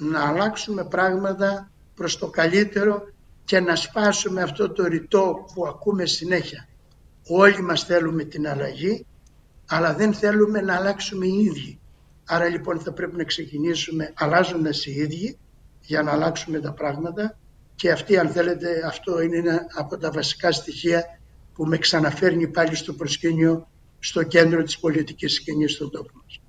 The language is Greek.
να αλλάξουμε πράγματα προς το καλύτερο και να σπάσουμε αυτό το ρητό που ακούμε συνέχεια. Όλοι μας θέλουμε την αλλαγή, αλλά δεν θέλουμε να αλλάξουμε οι ίδιοι. Άρα λοιπόν θα πρέπει να ξεκινήσουμε αλλάζοντας οι ίδιοι για να αλλάξουμε τα πράγματα και αυτή αν θέλετε αυτό είναι ένα από τα βασικά στοιχεία που με ξαναφέρνει πάλι στο προσκήνιο στο κέντρο της πολιτικής σκηνής στον τόπο μας.